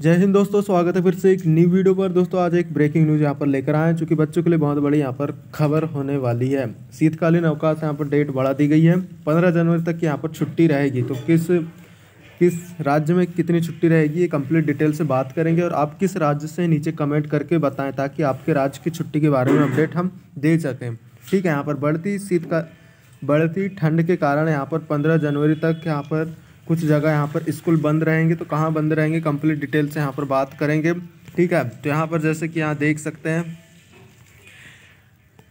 जय हिंद दोस्तों, स्वागत है फिर से एक न्यू वीडियो पर। दोस्तों, आज एक ब्रेकिंग न्यूज़ यहाँ पर लेकर आए हैं चूँकि बच्चों के लिए बहुत बड़ी यहाँ पर खबर होने वाली है। शीतकालीन अवकाश यहाँ पर डेट बढ़ा दी गई है। पंद्रह जनवरी तक यहाँ पर छुट्टी रहेगी। तो किस किस राज्य में कितनी छुट्टी रहेगी, ये कंप्लीट डिटेल से बात करेंगे और आप किस राज्य से नीचे कमेंट करके बताएँ, ताकि आपके राज्य की छुट्टी के बारे में अपडेट हम दे सकें। ठीक है, यहाँ पर बढ़ती शीत का बढ़ती ठंड के कारण यहाँ पर पंद्रह जनवरी तक यहाँ पर कुछ जगह यहाँ पर स्कूल बंद रहेंगे तो कहाँ बंद रहेंगे? कंप्लीट डिटेल से यहाँ पर बात करेंगे। ठीक है? तो यहाँ पर जैसे कि यहाँ देख सकते हैं।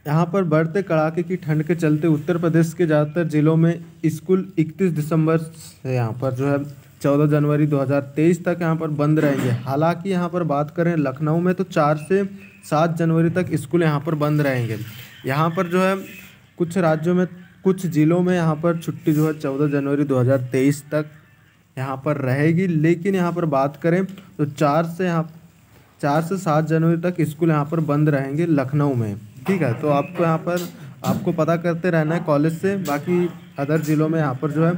यहाँ पर बढ़ते कड़ाके की ठंड के चलते उत्तर प्रदेश के ज़्यादातर जिलों में स्कूल 31 दिसंबर से यहाँ पर जो है 14 जनवरी 2023 तक यहाँ पर बंद रहेंगे। हालाँकि यहाँ पर बात करें लखनऊ में तो 4 से 7 जनवरी तक स्कूल यहाँ पर बंद रहेंगे। यहाँ पर जो है कुछ राज्यों में कुछ ज़िलों में यहाँ पर छुट्टी जो है चौदह जनवरी 2023 तक यहाँ पर रहेगी। लेकिन यहाँ पर बात करें तो चार से यहाँ, चार से सात जनवरी तक स्कूल यहाँ पर बंद रहेंगे लखनऊ में। ठीक है? तो आपको यहाँ पर, आपको पता करते रहना है कॉलेज से। बाकी अदर ज़िलों में यहाँ पर जो है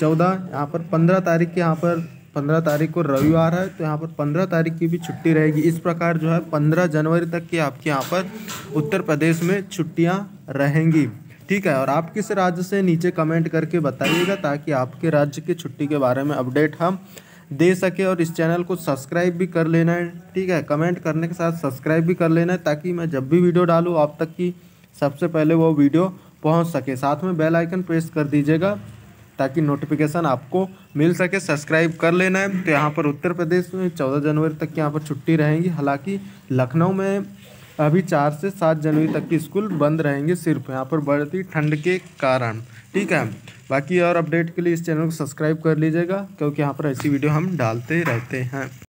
चौदह, यहाँ पर पंद्रह तारीख के यहाँ पर, पंद्रह तारीख को रविवार है तो यहाँ पर पंद्रह तारीख की भी छुट्टी रहेगी। इस प्रकार जो है पंद्रह जनवरी तक की आपके यहाँ पर उत्तर प्रदेश में छुट्टियाँ रहेंगी। ठीक है, और आप किस राज्य से नीचे कमेंट करके बताइएगा ताकि आपके राज्य की छुट्टी के बारे में अपडेट हम दे सके और इस चैनल को सब्सक्राइब भी कर लेना है। ठीक है कमेंट करने के साथ सब्सक्राइब भी कर लेना है ताकि मैं जब भी वीडियो डालूँ, आप तक की सबसे पहले वो वीडियो पहुँच सके। साथ में बेल आइकन प्रेस कर दीजिएगा ताकि नोटिफिकेशन आपको मिल सके। सब्सक्राइब कर लेना है। तो यहाँ पर उत्तर प्रदेश में चौदह जनवरी तक यहाँ पर छुट्टी रहेंगी। हालाँकि लखनऊ में अभी चार से सात जनवरी तक के स्कूल बंद रहेंगे सिर्फ़। यहाँ पर बढ़ती ठंड के कारण। ठीक है? बाकी और अपडेट के लिए इस चैनल को सब्सक्राइब कर लीजिएगा, क्योंकि यहाँ पर ऐसी वीडियो हम डालते रहते हैं।